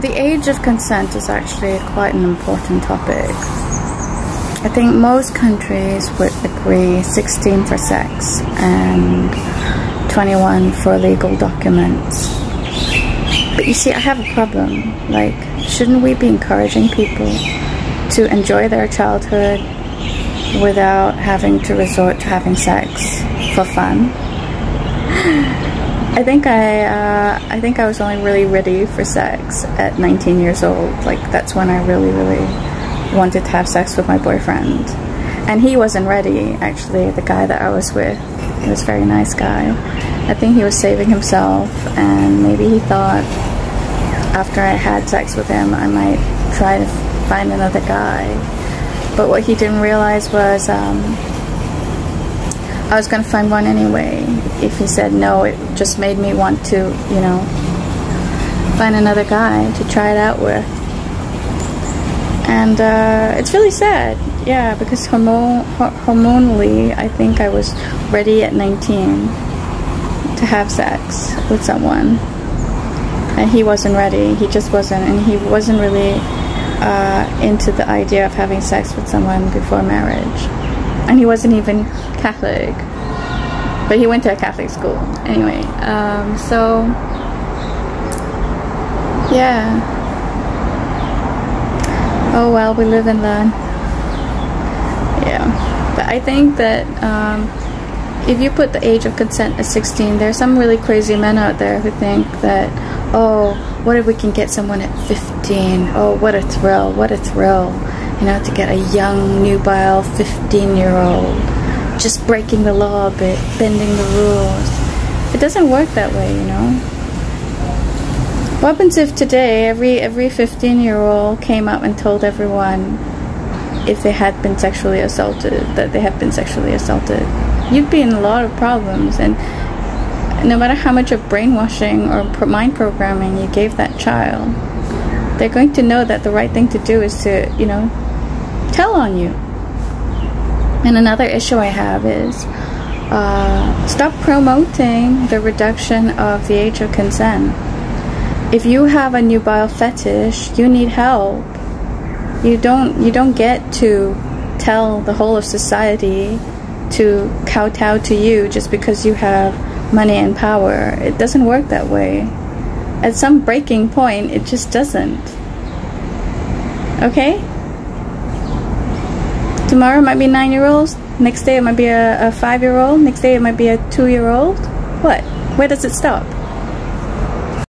the age of consent is actually quite an important topic. I think most countries would agree 16 for sex and 21 for legal documents. But you see, I have a problem. Like, shouldn't we be encouraging people to enjoy their childhood without having to resort to having sex for fun? I think I uh, I think I was only really ready for sex at 19 years old. Like that's when I really really wanted to have sex with my boyfriend, and he wasn't ready. Actually, the guy that I was with, he was a very nice guy. I think he was saving himself, and maybe he thought after I had sex with him, I might try to find another guy. But what he didn't realize was. Um, I was gonna find one anyway. If he said no, it just made me want to, you know, find another guy to try it out with. And uh, it's really sad, yeah, because hormonally, I think I was ready at 19 to have sex with someone. And he wasn't ready, he just wasn't, and he wasn't really uh, into the idea of having sex with someone before marriage and he wasn't even Catholic, but he went to a Catholic school anyway. Um, so yeah. Oh well, we live and learn. Yeah, but I think that um, if you put the age of consent at 16, there's some really crazy men out there who think that, oh, what if we can get someone at 15? Oh, what a thrill! What a thrill! You know, to get a young, nubile 15 year old just breaking the law a bit, bending the rules. It doesn't work that way, you know. What happens if today every every 15 year old came up and told everyone if they had been sexually assaulted that they had been sexually assaulted? You'd be in a lot of problems and no matter how much of brainwashing or mind programming you gave that child, they're going to know that the right thing to do is to, you know, tell on you. And another issue I have is uh, stop promoting the reduction of the age of consent. If you have a nubile fetish, you need help. You don't you don't get to tell the whole of society to kowtow to you just because you have money and power. It doesn't work that way. At some breaking point, it just doesn't. Okay? Tomorrow might be nine year olds. Next day it might be a, a five year old. Next day it might be a two year old. What? Where does it stop?